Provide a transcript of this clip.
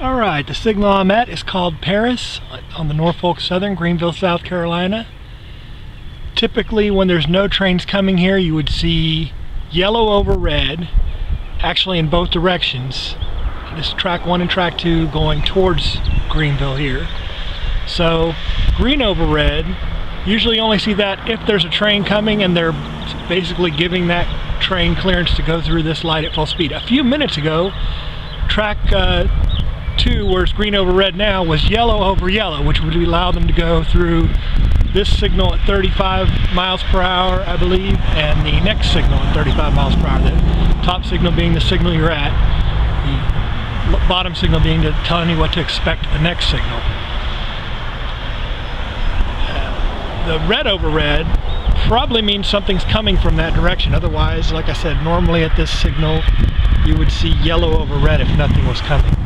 All right, the signal I'm at is called Paris on the Norfolk Southern, Greenville, South Carolina. Typically, when there's no trains coming here, you would see yellow over red, actually in both directions. This is track one and track two going towards Greenville here. So, green over red, usually only see that if there's a train coming and they're basically giving that train clearance to go through this light at full speed. A few minutes ago, track uh, 2, where it's green over red now, was yellow over yellow, which would allow them to go through this signal at 35 miles per hour, I believe, and the next signal at 35 miles per hour. The top signal being the signal you're at, the bottom signal being to telling you what to expect at the next signal. Uh, the red over red probably means something's coming from that direction. Otherwise, like I said, normally at this signal, you would see yellow over red if nothing was coming.